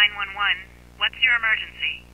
Nine one one. What's your emergency?